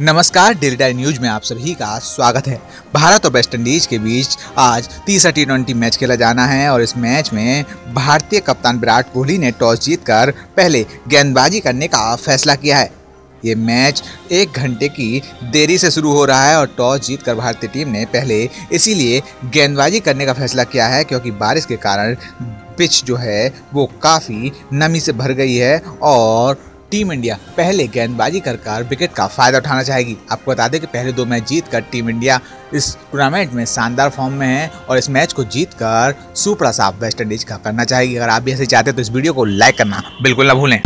नमस्कार daily news में आप सभी का स्वागत है। भारत और वेस्ट इंडीज के बीच आज तीसरा टी ट्वेंटी मैच खेला जाना है और इस मैच में भारतीय कप्तान विराट कोहली ने टॉस जीतकर पहले गेंदबाजी करने का फैसला किया है। ये मैच एक घंटे की देरी से शुरू हो रहा है और टॉस जीतकर भारतीय टीम ने पहले इसीलिए गेंदबाजी करने का फैसला किया है क्योंकि बारिश के कारण पिच जो है वो काफ़ी नमी से भर गई है और टीम इंडिया पहले गेंदबाजी कर कर विकेट का फ़ायदा उठाना चाहेगी। आपको बता दें कि पहले दो मैच जीत कर टीम इंडिया इस टूर्नामेंट में शानदार फॉर्म में है और इस मैच को जीत कर सुपड़ा साफ़ वेस्ट इंडीज का करना चाहेगी। अगर आप भी ऐसे चाहते हैं तो इस वीडियो को लाइक करना, बिल्कुल ना भूलें।